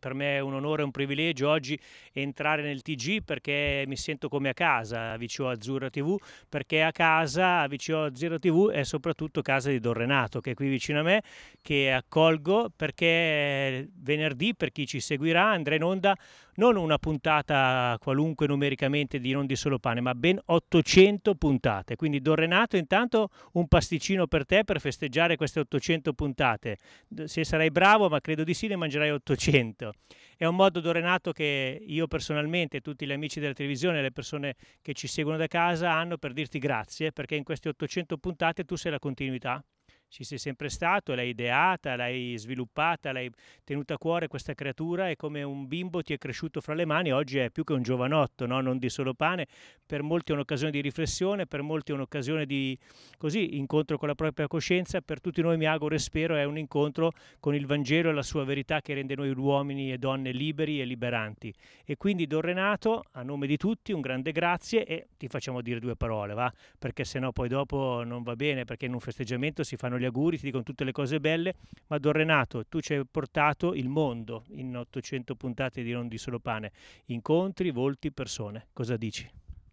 per me è un onore e un privilegio oggi entrare nel TG perché mi sento come a casa a Azzurra TV, perché a casa a Azzurra TV è soprattutto casa di Don Renato che è qui vicino a me, che accolgo perché venerdì per chi ci seguirà andrà in onda non una puntata qualunque numericamente di Non di Solo Pane, ma ben 800 puntate. Quindi Don Renato intanto un pasticcino per te per festeggiare queste 800 puntate. Se sarai bravo, ma credo di sì, ne mangerai 800. È un modo Renato che io personalmente, tutti gli amici della televisione, le persone che ci seguono da casa hanno per dirti grazie, perché in queste 800 puntate tu sei la continuità ci sei sempre stato, l'hai ideata, l'hai sviluppata, l'hai tenuta a cuore questa creatura e come un bimbo ti è cresciuto fra le mani, oggi è più che un giovanotto, no? non di solo pane, per molti è un'occasione di riflessione, per molti è un'occasione di così, incontro con la propria coscienza, per tutti noi mi auguro e spero è un incontro con il Vangelo e la sua verità che rende noi uomini e donne liberi e liberanti. E quindi Don Renato, a nome di tutti, un grande grazie e ti facciamo dire due parole, va? Perché sennò poi dopo non va bene, perché in un festeggiamento si fanno gli auguri, ti dicono tutte le cose belle, ma Don Renato, tu ci hai portato il mondo in 800 puntate di Non di Solo Pane, incontri, volti, persone. Cosa dici?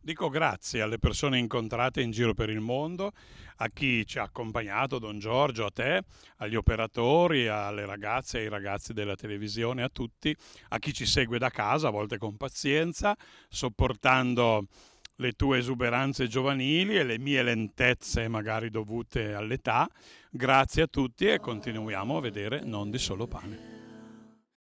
Dico grazie alle persone incontrate in giro per il mondo, a chi ci ha accompagnato, Don Giorgio, a te, agli operatori, alle ragazze e ai ragazzi della televisione, a tutti, a chi ci segue da casa, a volte con pazienza, sopportando le tue esuberanze giovanili e le mie lentezze magari dovute all'età. Grazie a tutti e continuiamo a vedere non di solo pane.